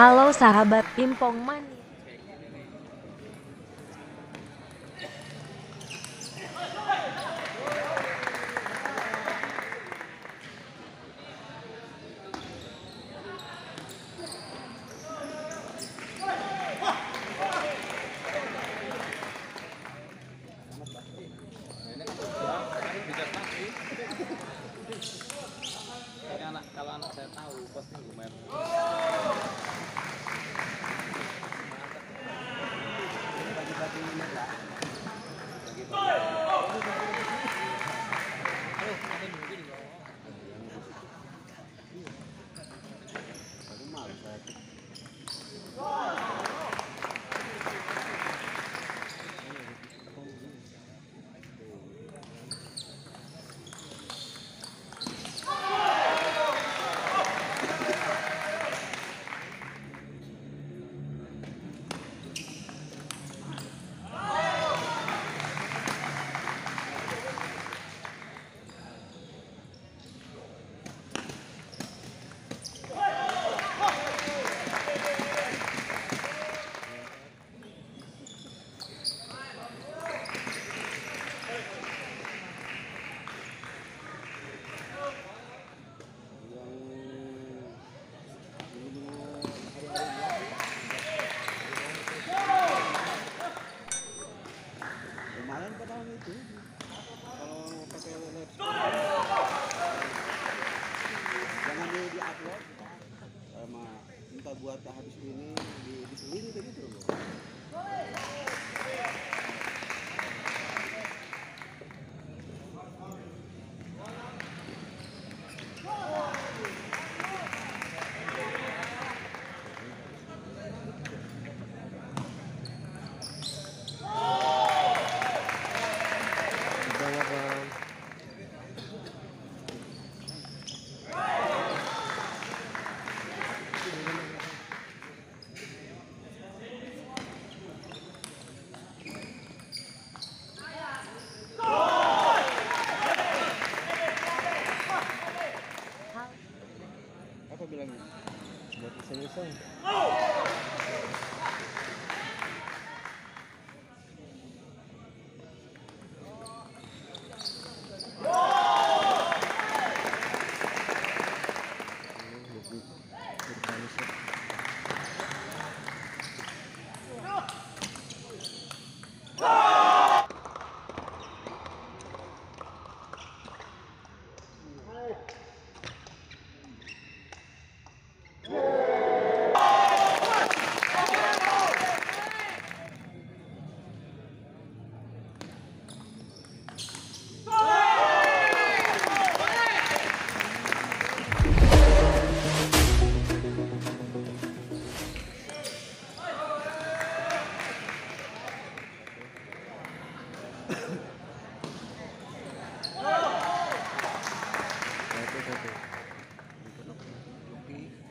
Halo sahabat Impong Mani. Kalau pakai live jangan di upload minta buat habis ini di di link begitu loh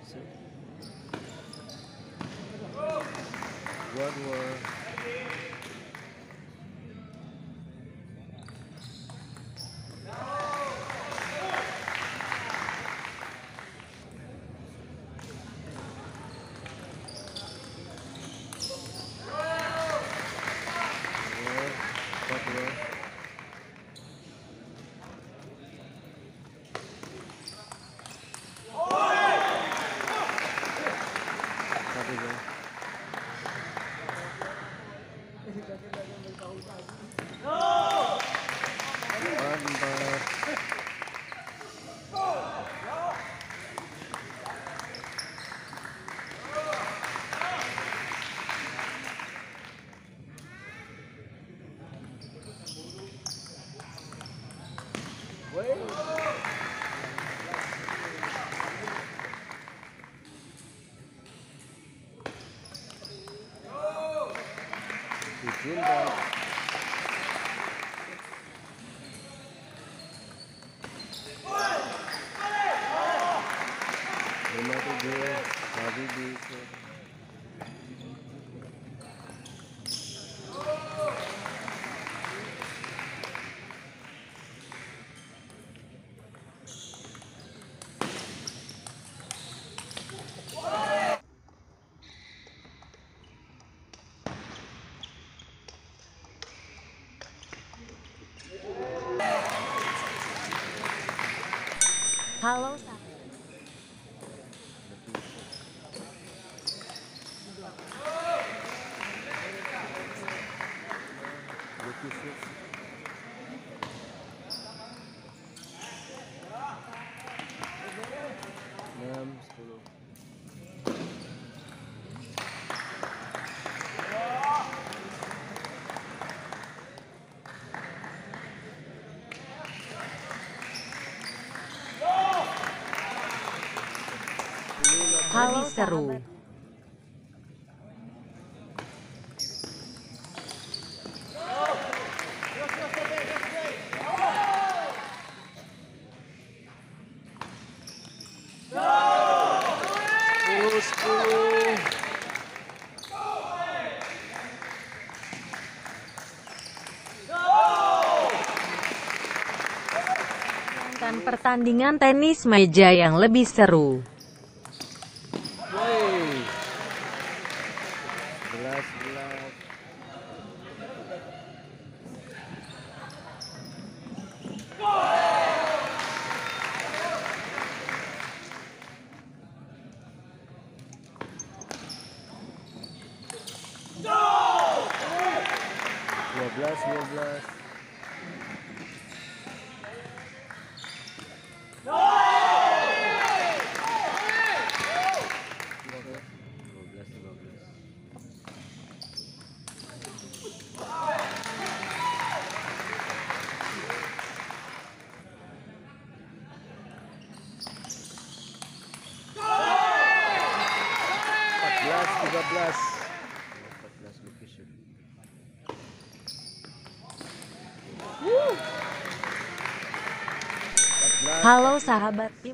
That's it. What were tujuh empat Hello, Kali Seru. pertandingan tenis meja yang lebih seru. Halo sahabat tim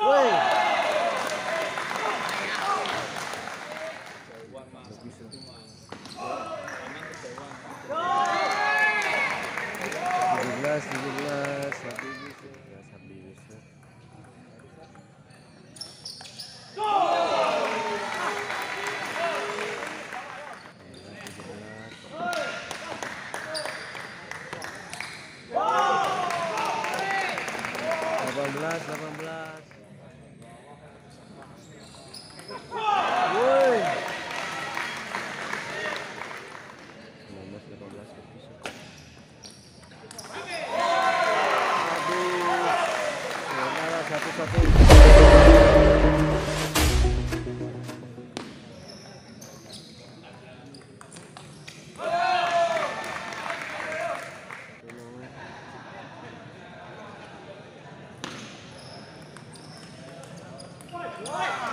Woi. Tujuh belas, habis, habis, Delapan belas, delapan belas. What?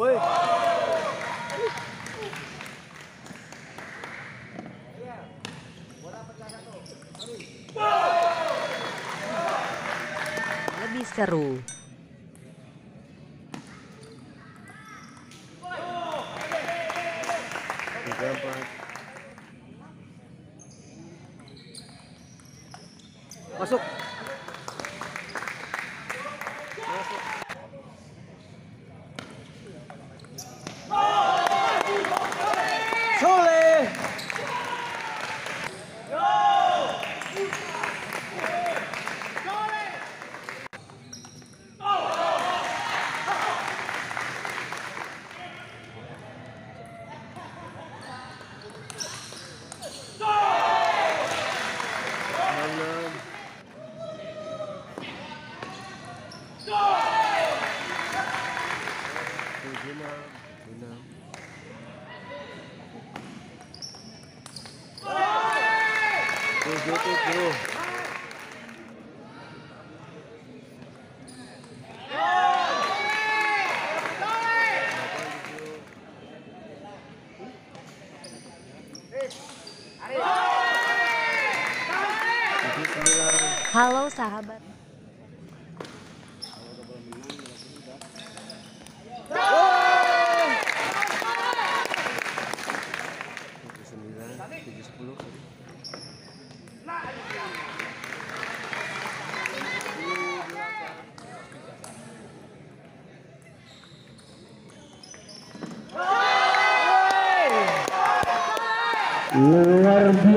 Woi. Lebih seru. Halo sahabat. No.